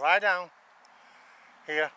Lie down. Here.